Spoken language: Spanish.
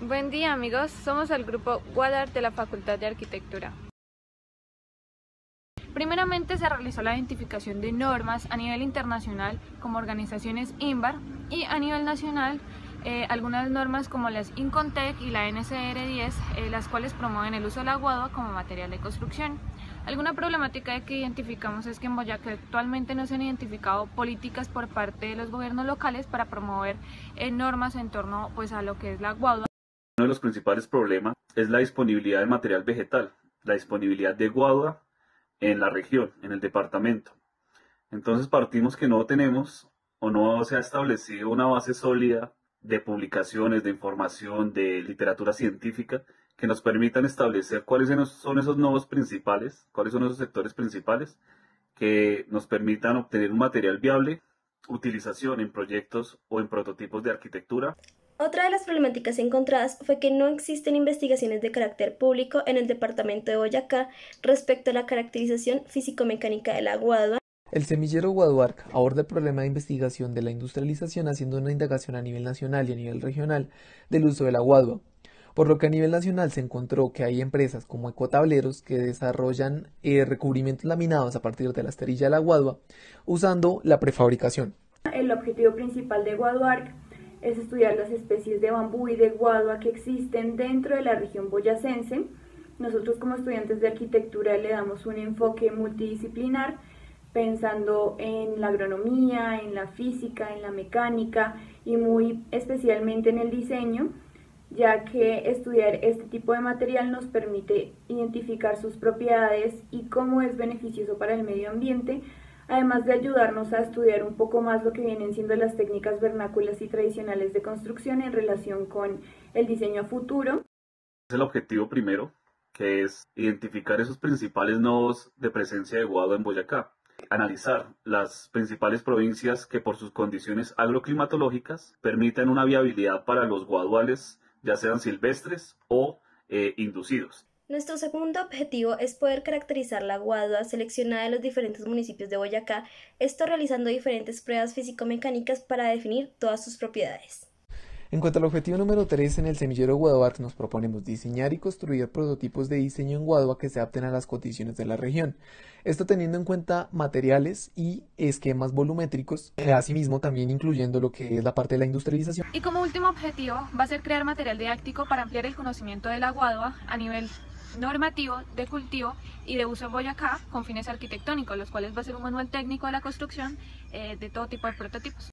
Buen día amigos, somos el grupo Guadar de la Facultad de Arquitectura. Primeramente se realizó la identificación de normas a nivel internacional como organizaciones INVAR y a nivel nacional eh, algunas normas como las Incontec y la NCR10, eh, las cuales promueven el uso de la guadua como material de construcción. Alguna problemática que identificamos es que en Boyacá actualmente no se han identificado políticas por parte de los gobiernos locales para promover eh, normas en torno pues, a lo que es la guadua. Los principales problemas es la disponibilidad de material vegetal, la disponibilidad de guadua en la región, en el departamento. Entonces partimos que no tenemos o no se ha establecido una base sólida de publicaciones, de información, de literatura científica que nos permitan establecer cuáles son esos nodos principales, cuáles son esos sectores principales que nos permitan obtener un material viable, utilización en proyectos o en prototipos de arquitectura otra de las problemáticas encontradas fue que no existen investigaciones de carácter público en el departamento de Boyacá respecto a la caracterización físico-mecánica de la guadua. El semillero Guaduarc aborda el problema de investigación de la industrialización haciendo una indagación a nivel nacional y a nivel regional del uso de la guadua, por lo que a nivel nacional se encontró que hay empresas como Ecotableros que desarrollan eh, recubrimientos laminados a partir de la esterilla de la guadua usando la prefabricación. El objetivo principal de Guaduarc es estudiar las especies de bambú y de guadua que existen dentro de la región boyacense. Nosotros como estudiantes de arquitectura le damos un enfoque multidisciplinar pensando en la agronomía, en la física, en la mecánica y muy especialmente en el diseño, ya que estudiar este tipo de material nos permite identificar sus propiedades y cómo es beneficioso para el medio ambiente, además de ayudarnos a estudiar un poco más lo que vienen siendo las técnicas vernáculas y tradicionales de construcción en relación con el diseño futuro. Es el objetivo primero, que es identificar esos principales nodos de presencia de guado en Boyacá, analizar las principales provincias que por sus condiciones agroclimatológicas permiten una viabilidad para los guaduales, ya sean silvestres o eh, inducidos. Nuestro segundo objetivo es poder caracterizar la guadua seleccionada de los diferentes municipios de Boyacá, esto realizando diferentes pruebas físico-mecánicas para definir todas sus propiedades. En cuanto al objetivo número 3, en el semillero Guaduarc nos proponemos diseñar y construir prototipos de diseño en Guadua que se adapten a las condiciones de la región. Esto teniendo en cuenta materiales y esquemas volumétricos, eh, asimismo también incluyendo lo que es la parte de la industrialización. Y como último objetivo va a ser crear material didáctico para ampliar el conocimiento de la Guadua a nivel normativo de cultivo y de uso en Boyacá con fines arquitectónicos, los cuales va a ser un manual técnico de la construcción eh, de todo tipo de prototipos.